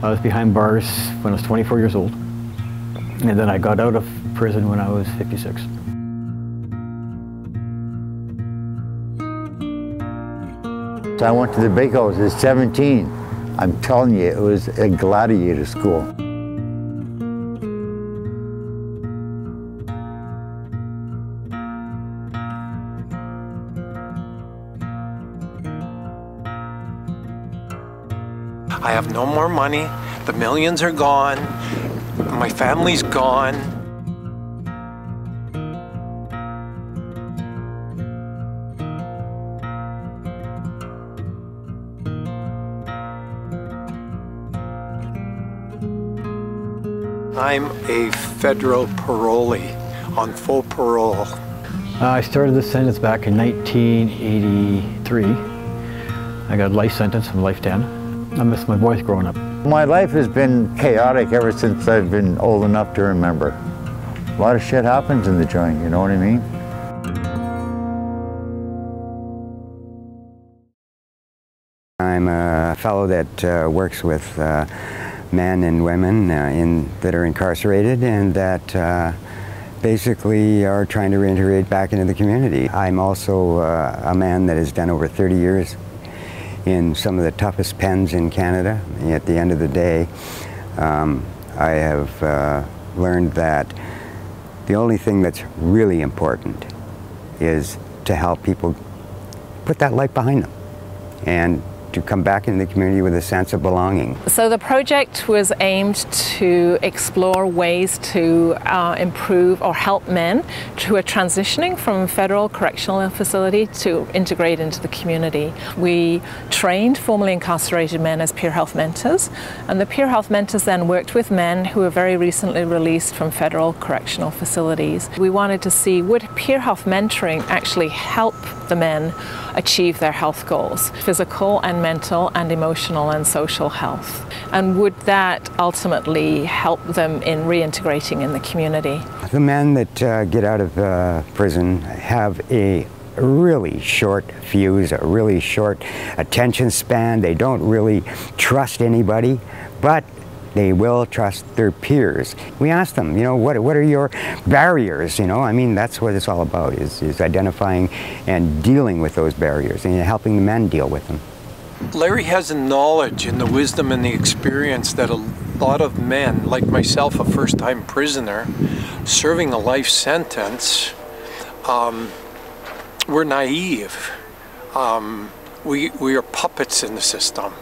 I was behind bars when I was 24 years old. And then I got out of prison when I was 56. So I went to the bakehouse at 17. I'm telling you, it was a gladiator school. I have no more money. The millions are gone. My family's gone. I'm a federal parolee on full parole. I started this sentence back in 1983. I got a life sentence from life 10. I miss my boys growing up. My life has been chaotic ever since I've been old enough to remember. A lot of shit happens in the joint, you know what I mean? I'm a fellow that uh, works with uh, men and women uh, in, that are incarcerated and that uh, basically are trying to reintegrate back into the community. I'm also uh, a man that has done over 30 years in some of the toughest pens in Canada. At the end of the day, um, I have uh, learned that the only thing that's really important is to help people put that light behind them and to come back into the community with a sense of belonging. So the project was aimed to explore ways to uh, improve or help men who are transitioning from federal correctional facility to integrate into the community. We trained formerly incarcerated men as peer health mentors and the peer health mentors then worked with men who were very recently released from federal correctional facilities. We wanted to see would peer health mentoring actually help the men achieve their health goals, physical and mental and emotional and social health? And would that ultimately help them in reintegrating in the community? The men that uh, get out of uh, prison have a really short fuse, a really short attention span. They don't really trust anybody, but they will trust their peers. We ask them, you know, what, what are your barriers? You know, I mean, that's what it's all about, is, is identifying and dealing with those barriers and helping the men deal with them. Larry has the knowledge and the wisdom and the experience that a lot of men, like myself, a first-time prisoner, serving a life sentence, um, we're naive. Um, we, we are puppets in the system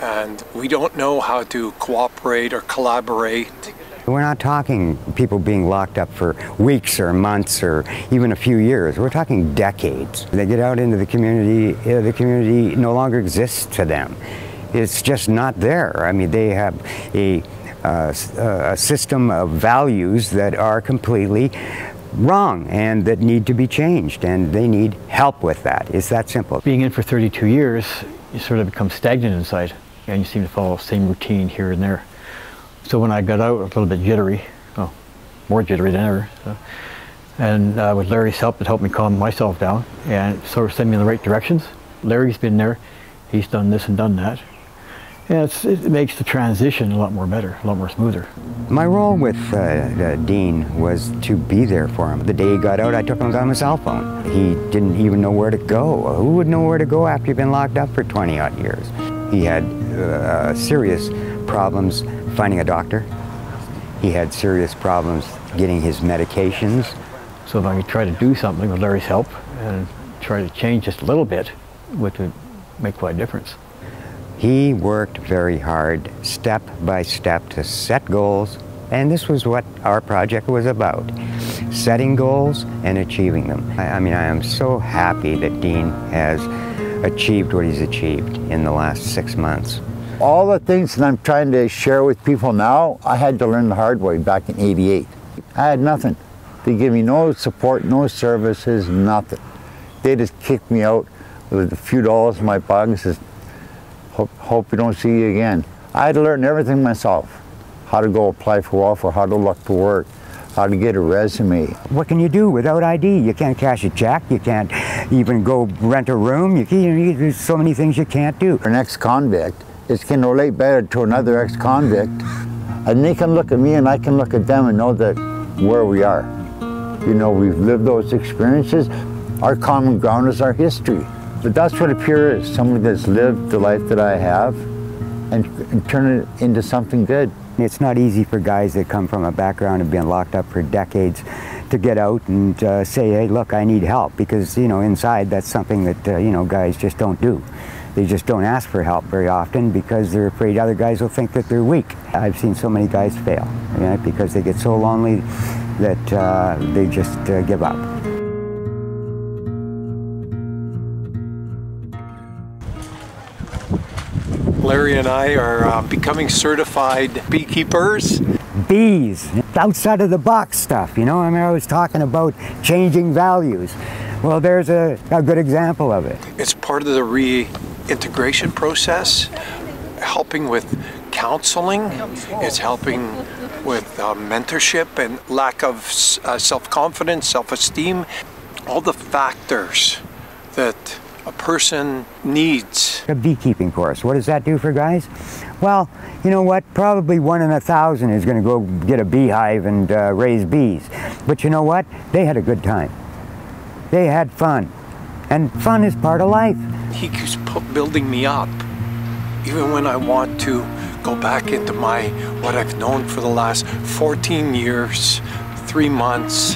and we don't know how to cooperate or collaborate. We're not talking people being locked up for weeks or months or even a few years. We're talking decades. They get out into the community, the community no longer exists to them. It's just not there. I mean, they have a, uh, a system of values that are completely wrong and that need to be changed and they need help with that. It's that simple. Being in for 32 years, you sort of become stagnant inside and you seem to follow the same routine here and there. So when I got out, a little bit jittery, well, more jittery than ever. So. And uh, with Larry's help, it helped me calm myself down and sort of send me in the right directions. Larry's been there, he's done this and done that. And it makes the transition a lot more better, a lot more smoother. My role with uh, uh, Dean was to be there for him. The day he got out, I took him on his cell phone. He didn't even know where to go. Who would know where to go after you've been locked up for 20 odd years? He had uh, serious problems finding a doctor. He had serious problems getting his medications. So if I could try to do something with Larry's help and try to change just a little bit, which would make quite a difference. He worked very hard, step by step, to set goals, and this was what our project was about, setting goals and achieving them. I, I mean, I am so happy that Dean has achieved what he's achieved in the last six months. All the things that I'm trying to share with people now, I had to learn the hard way back in 88. I had nothing. They give me no support, no services, nothing. They just kicked me out with a few dollars in my pocket and says, hope, hope we don't see you again. I had to learn everything myself. How to go apply for a welfare, how to look for work, how to get a resume. What can you do without ID? You can't cash a check, you can't even go rent a room. You, can, you, there's so many things you can't do. An ex-convict is can relate better to another ex-convict, and they can look at me and I can look at them and know that where we are. You know, we've lived those experiences. Our common ground is our history. But that's what a peer is, somebody that's lived the life that I have and, and turn it into something good. It's not easy for guys that come from a background of being locked up for decades to get out and uh, say, hey, look, I need help. Because, you know, inside that's something that, uh, you know, guys just don't do. They just don't ask for help very often because they're afraid other guys will think that they're weak. I've seen so many guys fail you know, because they get so lonely that uh, they just uh, give up. Larry and I are uh, becoming certified beekeepers. Bees, outside of the box stuff, you know? I mean, I was talking about changing values. Well, there's a, a good example of it. It's part of the reintegration process, helping with counseling. It's helping with uh, mentorship and lack of uh, self-confidence, self-esteem, all the factors that a person needs. A beekeeping course, what does that do for guys? Well, you know what, probably one in a thousand is going to go get a beehive and uh, raise bees. But you know what, they had a good time. They had fun. And fun is part of life. He keeps building me up. Even when I want to go back into my, what I've known for the last 14 years, three months,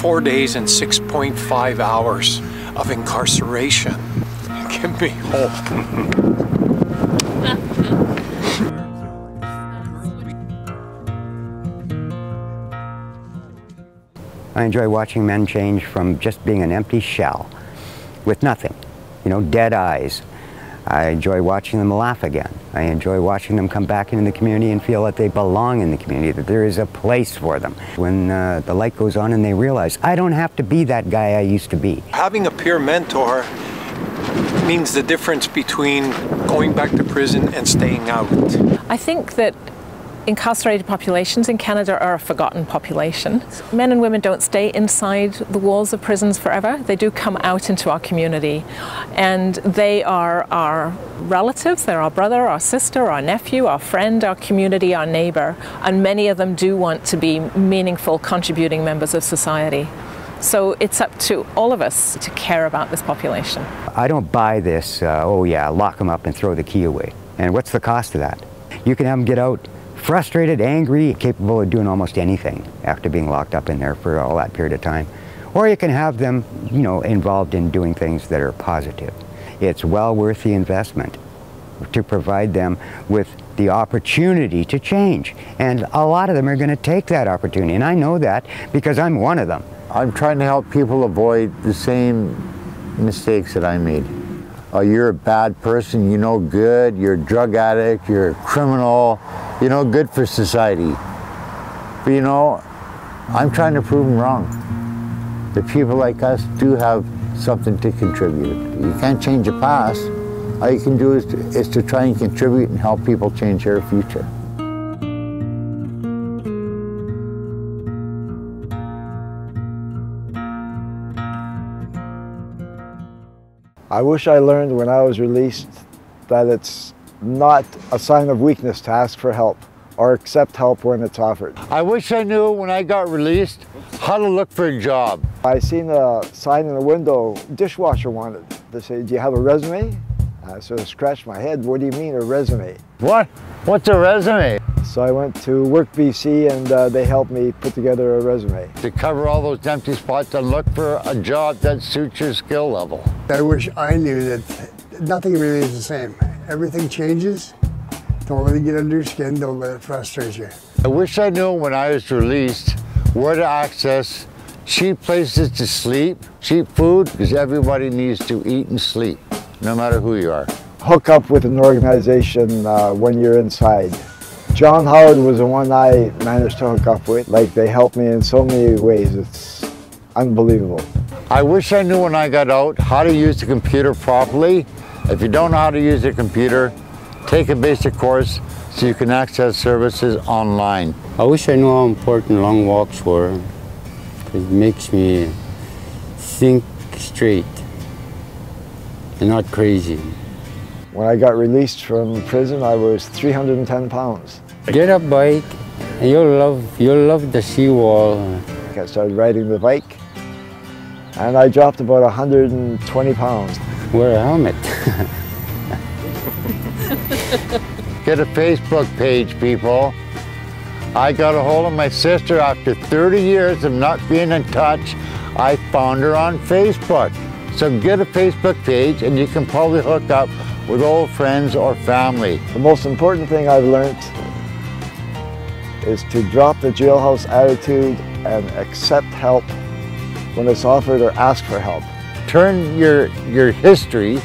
four days and 6.5 hours of incarceration. Give me hope. I enjoy watching men change from just being an empty shell with nothing, you know, dead eyes. I enjoy watching them laugh again. I enjoy watching them come back into the community and feel that they belong in the community, that there is a place for them. When uh, the light goes on and they realize, I don't have to be that guy I used to be. Having a peer mentor means the difference between going back to prison and staying out. I think that incarcerated populations in Canada are a forgotten population. Men and women don't stay inside the walls of prisons forever. They do come out into our community and they are our relatives, they're our brother, our sister, our nephew, our friend, our community, our neighbor, and many of them do want to be meaningful contributing members of society. So it's up to all of us to care about this population. I don't buy this, uh, oh yeah, lock them up and throw the key away. And what's the cost of that? You can have them get out frustrated, angry, capable of doing almost anything after being locked up in there for all that period of time. Or you can have them, you know, involved in doing things that are positive. It's well worth the investment to provide them with the opportunity to change. And a lot of them are going to take that opportunity. And I know that because I'm one of them. I'm trying to help people avoid the same mistakes that I made. Oh, you're a bad person, you know good, you're a drug addict, you're a criminal, you know, good for society. But you know, I'm trying to prove them wrong. That people like us do have something to contribute. You can't change the past. All you can do is to, is to try and contribute and help people change their future. I wish I learned when I was released that it's not a sign of weakness to ask for help or accept help when it's offered. I wish I knew when I got released how to look for a job. I seen a sign in the window, dishwasher wanted. They say, do you have a resume? I sort of scratched my head, what do you mean a resume? What? What's a resume? So I went to Work BC and uh, they helped me put together a resume. To cover all those empty spots and look for a job that suits your skill level. I wish I knew that nothing really is the same. Everything changes. Don't let it get under your skin. Don't let it frustrate you. I wish I knew when I was released where to access cheap places to sleep, cheap food, because everybody needs to eat and sleep, no matter who you are. Hook up with an organization uh, when you're inside. John Howard was the one I managed to hook up with. Like they helped me in so many ways. It's unbelievable. I wish I knew when I got out how to use the computer properly. If you don't know how to use a computer, take a basic course so you can access services online. I wish I knew how important long walks were. It makes me think straight. You're not crazy. When I got released from prison, I was 310 pounds. Get a bike and you'll love, you'll love the seawall. I started riding the bike and I dropped about 120 pounds. Wear a helmet. Get a Facebook page, people. I got a hold of my sister after 30 years of not being in touch. I found her on Facebook. So get a Facebook page and you can probably hook up with old friends or family. The most important thing I've learned is to drop the jailhouse attitude and accept help when it's offered or ask for help. Turn your, your history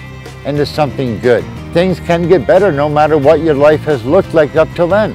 into something good. Things can get better no matter what your life has looked like up till then.